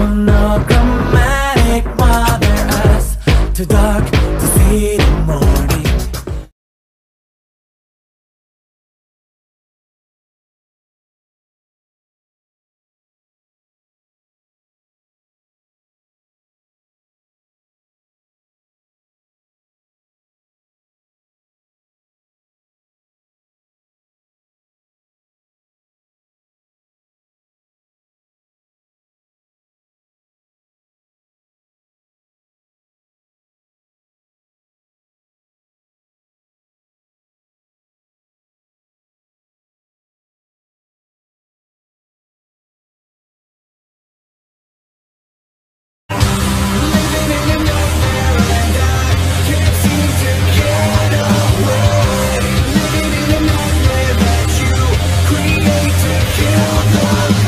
Oh no Kill the.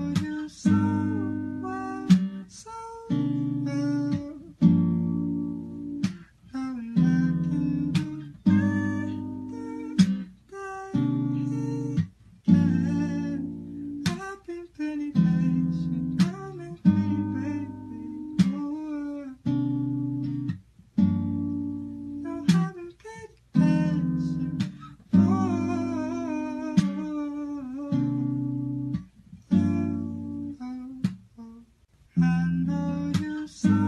know you say